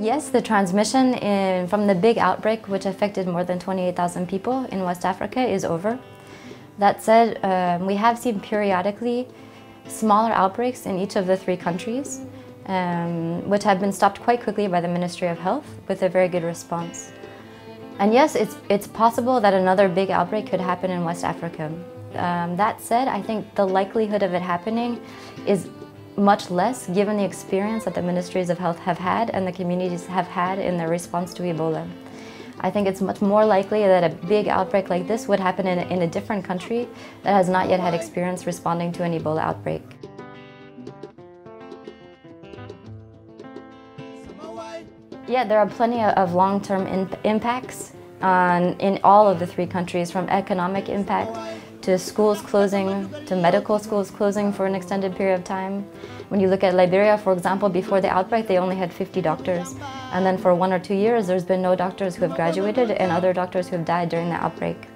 Yes, the transmission in, from the big outbreak, which affected more than 28,000 people in West Africa, is over. That said, um, we have seen periodically smaller outbreaks in each of the three countries, um, which have been stopped quite quickly by the Ministry of Health with a very good response. And yes, it's, it's possible that another big outbreak could happen in West Africa. Um, that said, I think the likelihood of it happening is much less given the experience that the ministries of health have had and the communities have had in their response to Ebola. I think it's much more likely that a big outbreak like this would happen in a, in a different country that has not yet had experience responding to an Ebola outbreak. Yeah, there are plenty of long-term impacts on, in all of the three countries, from economic impact to schools closing, to medical schools closing for an extended period of time. When you look at Liberia, for example, before the outbreak, they only had 50 doctors. And then for one or two years, there's been no doctors who have graduated and other doctors who have died during the outbreak.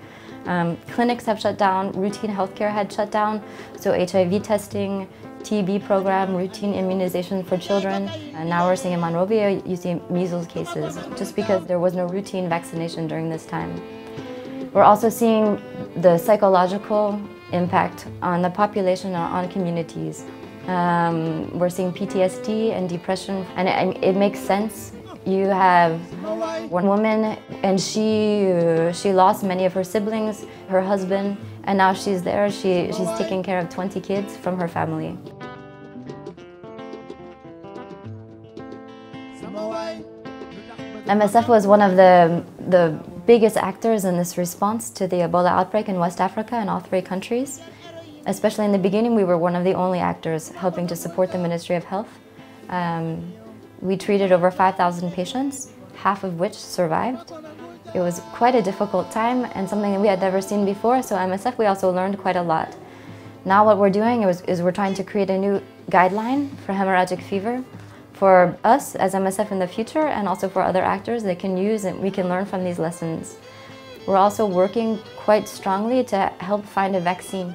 Um, clinics have shut down, routine healthcare had shut down, so HIV testing, TB program, routine immunization for children. And now we're seeing in Monrovia, you see measles cases, just because there was no routine vaccination during this time. We're also seeing the psychological impact on the population on communities. Um, we're seeing PTSD and depression, and it, it, makes sense. You have one woman, and she uh, she lost many of her siblings, her husband, and now she's there. She she's taking care of 20 kids from her family. MSF was one of the the biggest actors in this response to the Ebola outbreak in West Africa in all three countries. Especially in the beginning, we were one of the only actors helping to support the Ministry of Health. Um, we treated over 5,000 patients, half of which survived. It was quite a difficult time and something that we had never seen before, so MSF, we also learned quite a lot. Now what we're doing is, is we're trying to create a new guideline for hemorrhagic fever for us as MSF in the future and also for other actors they can use and we can learn from these lessons. We're also working quite strongly to help find a vaccine,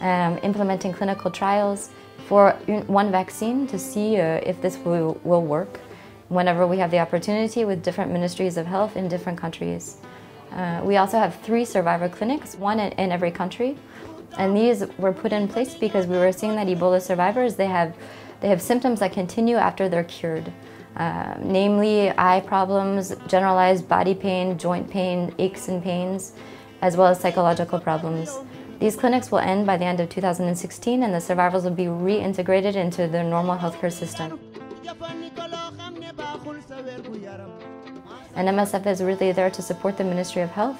um, implementing clinical trials for one vaccine to see uh, if this will, will work whenever we have the opportunity with different ministries of health in different countries. Uh, we also have three survivor clinics, one in, in every country. And these were put in place because we were seeing that Ebola survivors, they have they have symptoms that continue after they're cured, uh, namely eye problems, generalized body pain, joint pain, aches and pains, as well as psychological problems. These clinics will end by the end of 2016 and the survivors will be reintegrated into their normal healthcare system. And MSF is really there to support the Ministry of Health,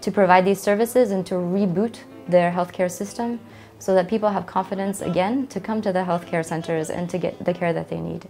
to provide these services and to reboot their healthcare system so that people have confidence again to come to the healthcare centers and to get the care that they need.